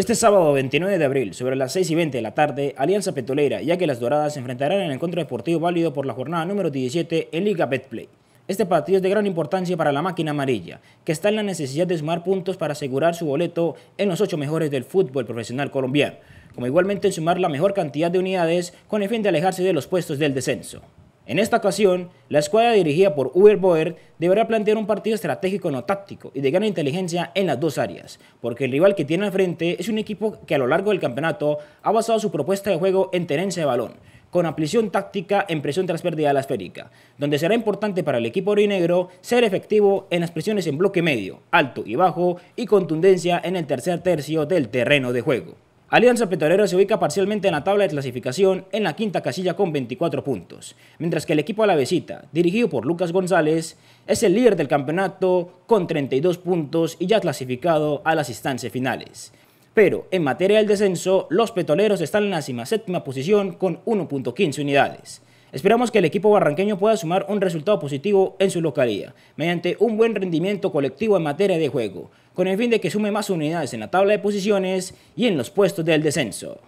Este sábado 29 de abril, sobre las 6 y 20 de la tarde, Alianza Petrolera y Águilas Doradas se enfrentarán en el encuentro deportivo válido por la jornada número 17 en Liga Betplay. Este partido es de gran importancia para la máquina amarilla, que está en la necesidad de sumar puntos para asegurar su boleto en los ocho mejores del fútbol profesional colombiano, como igualmente en sumar la mejor cantidad de unidades con el fin de alejarse de los puestos del descenso. En esta ocasión, la escuadra dirigida por Uber Boer deberá plantear un partido estratégico no táctico y de gran inteligencia en las dos áreas, porque el rival que tiene al frente es un equipo que a lo largo del campeonato ha basado su propuesta de juego en tenencia de balón, con ampliación táctica en presión tras pérdida de la esférica, donde será importante para el equipo orinegro ser efectivo en las presiones en bloque medio, alto y bajo y contundencia en el tercer tercio del terreno de juego. Alianza Petrolera se ubica parcialmente en la tabla de clasificación en la quinta casilla con 24 puntos, mientras que el equipo alavesita, dirigido por Lucas González, es el líder del campeonato con 32 puntos y ya clasificado a las instancias finales. Pero en materia del descenso, los petroleros están en la séptima posición con 1.15 unidades. Esperamos que el equipo barranqueño pueda sumar un resultado positivo en su localía, mediante un buen rendimiento colectivo en materia de juego, con el fin de que sume más unidades en la tabla de posiciones y en los puestos del descenso.